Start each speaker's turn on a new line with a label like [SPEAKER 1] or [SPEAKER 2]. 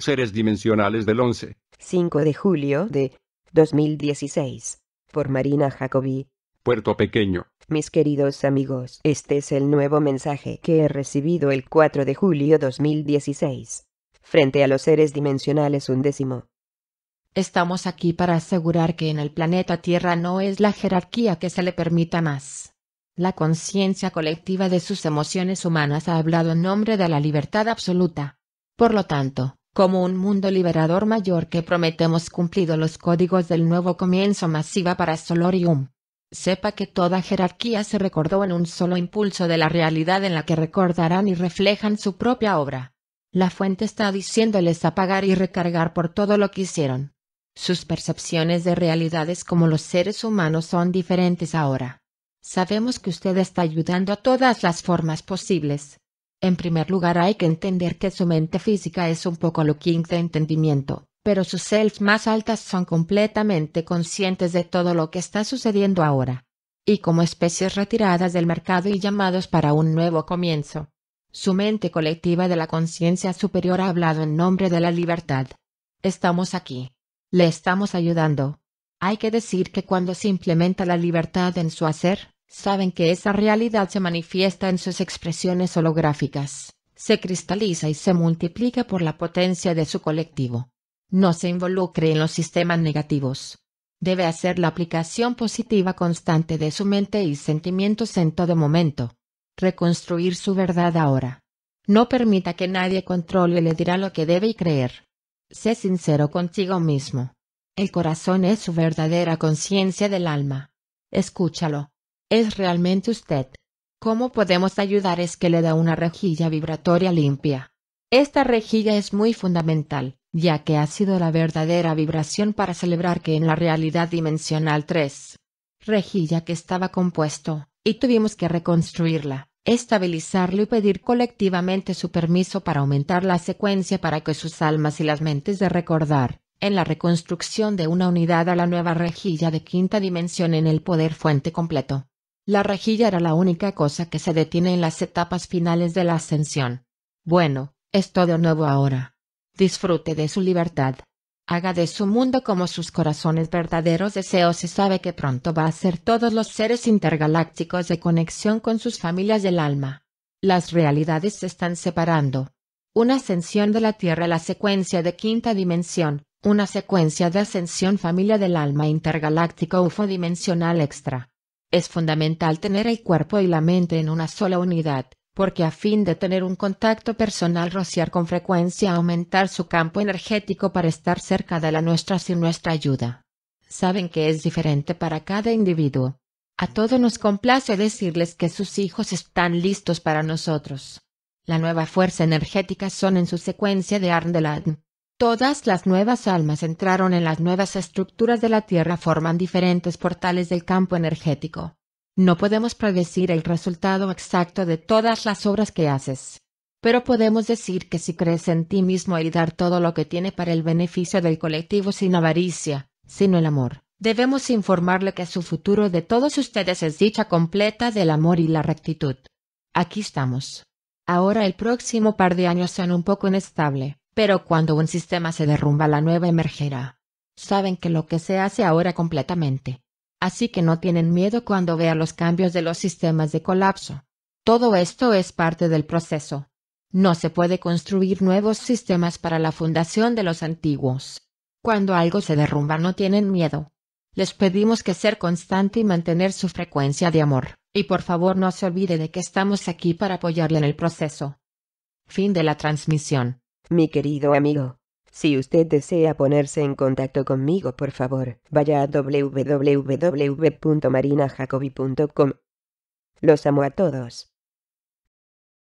[SPEAKER 1] Seres dimensionales del 11.
[SPEAKER 2] 5 de julio de 2016. Por Marina Jacobi.
[SPEAKER 1] Puerto Pequeño.
[SPEAKER 2] Mis queridos amigos, este es el nuevo mensaje que he recibido el 4 de julio 2016. Frente a los seres dimensionales undécimo.
[SPEAKER 3] Estamos aquí para asegurar que en el planeta Tierra no es la jerarquía que se le permita más. La conciencia colectiva de sus emociones humanas ha hablado en nombre de la libertad absoluta. Por lo tanto, como un mundo liberador mayor que prometemos cumplido los códigos del nuevo comienzo masiva para Solorium. Sepa que toda jerarquía se recordó en un solo impulso de la realidad en la que recordarán y reflejan su propia obra. La fuente está diciéndoles apagar y recargar por todo lo que hicieron. Sus percepciones de realidades como los seres humanos son diferentes ahora. Sabemos que usted está ayudando a todas las formas posibles, en primer lugar hay que entender que su mente física es un poco lo de entendimiento, pero sus self más altas son completamente conscientes de todo lo que está sucediendo ahora. Y como especies retiradas del mercado y llamados para un nuevo comienzo. Su mente colectiva de la conciencia superior ha hablado en nombre de la libertad. Estamos aquí. Le estamos ayudando. Hay que decir que cuando se implementa la libertad en su hacer, saben que esa realidad se manifiesta en sus expresiones holográficas, se cristaliza y se multiplica por la potencia de su colectivo. No se involucre en los sistemas negativos. Debe hacer la aplicación positiva constante de su mente y sentimientos en todo momento. Reconstruir su verdad ahora. No permita que nadie controle y le dirá lo que debe y creer. Sé sincero contigo mismo. El corazón es su verdadera conciencia del alma. Escúchalo es realmente usted. ¿Cómo podemos ayudar es que le da una rejilla vibratoria limpia? Esta rejilla es muy fundamental, ya que ha sido la verdadera vibración para celebrar que en la realidad dimensional 3, rejilla que estaba compuesto, y tuvimos que reconstruirla, estabilizarlo y pedir colectivamente su permiso para aumentar la secuencia para que sus almas y las mentes de recordar, en la reconstrucción de una unidad a la nueva rejilla de quinta dimensión en el poder fuente completo. La rejilla era la única cosa que se detiene en las etapas finales de la ascensión. Bueno, es todo nuevo ahora. Disfrute de su libertad. Haga de su mundo como sus corazones verdaderos deseos y sabe que pronto va a ser todos los seres intergalácticos de conexión con sus familias del alma. Las realidades se están separando. Una ascensión de la Tierra la secuencia de quinta dimensión, una secuencia de ascensión familia del alma intergaláctico UFO dimensional extra. Es fundamental tener el cuerpo y la mente en una sola unidad, porque a fin de tener un contacto personal rociar con frecuencia aumentar su campo energético para estar cerca de la nuestra sin nuestra ayuda. Saben que es diferente para cada individuo. A todos nos complace decirles que sus hijos están listos para nosotros. La nueva fuerza energética son en su secuencia de Arndelad. Todas las nuevas almas entraron en las nuevas estructuras de la Tierra forman diferentes portales del campo energético. No podemos predecir el resultado exacto de todas las obras que haces. Pero podemos decir que si crees en ti mismo y dar todo lo que tiene para el beneficio del colectivo sin avaricia, sino el amor, debemos informarle que su futuro de todos ustedes es dicha completa del amor y la rectitud. Aquí estamos. Ahora el próximo par de años sean un poco inestable, pero cuando un sistema se derrumba la nueva emergerá. Saben que lo que se hace ahora completamente. Así que no tienen miedo cuando vean los cambios de los sistemas de colapso. Todo esto es parte del proceso. No se puede construir nuevos sistemas para la fundación de los antiguos. Cuando algo se derrumba no tienen miedo. Les pedimos que ser constante y mantener su frecuencia de amor, y por favor no se olvide de que estamos aquí para apoyarle en el proceso. Fin de la transmisión.
[SPEAKER 2] Mi querido amigo, si usted desea ponerse en contacto conmigo, por favor, vaya a www.marinajacobi.com. Los amo a todos.